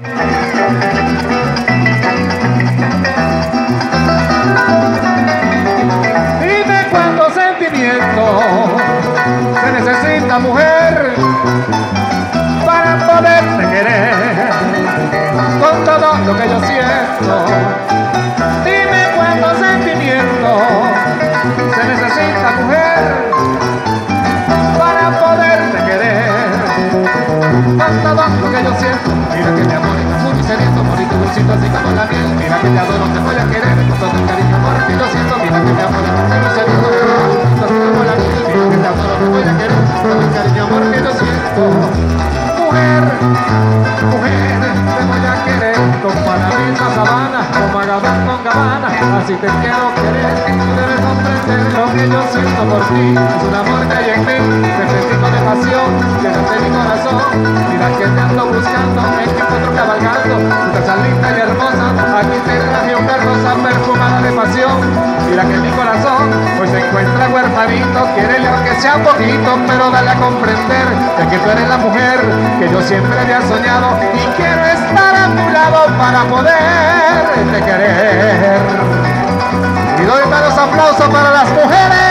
Dime cuánto sentimiento se necesita mujer para poderte querer con todo lo que yo siento. Dime cuánto sentimiento se necesita mujer para poderte querer con todo lo que yo siento. Te adoro, te voy a querer con todo el cariño amor que yo siento. Mira que mi amor está muy sediento, bonito, así como la miel. Mira que te adoro, te voy a querer con todo el cariño amor que yo siento. Mujer, mujer, te voy a querer como a la misma sabana, como a Gabán con Gabana. Así te quiero querer, tú debes comprender lo que yo siento por ti. Es un amor que hay en mí, te una rosa perfumada de pasión. Mira que mi corazón hoy se encuentra huerfanito, quiere aunque sea poquito, pero dale a comprender que aquí tú eres la mujer que yo siempre había soñado y quiero estar a tu lado para poderte querer. Y doy malos aplausos para las mujeres.